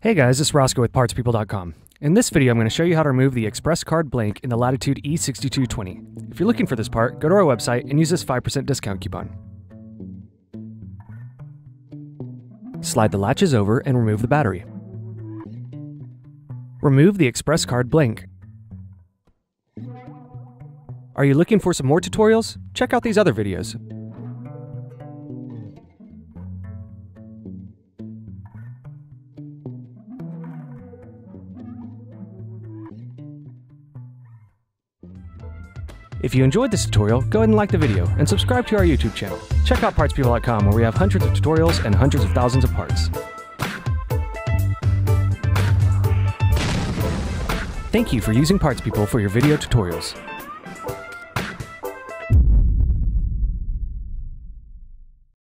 Hey guys, this is Roscoe with PartsPeople.com. In this video, I'm going to show you how to remove the express card blank in the Latitude E6220. If you're looking for this part, go to our website and use this 5% discount coupon. Slide the latches over and remove the battery. Remove the express card blank. Are you looking for some more tutorials? Check out these other videos. If you enjoyed this tutorial, go ahead and like the video and subscribe to our YouTube channel. Check out PartsPeople.com where we have hundreds of tutorials and hundreds of thousands of parts. Thank you for using PartsPeople for your video tutorials.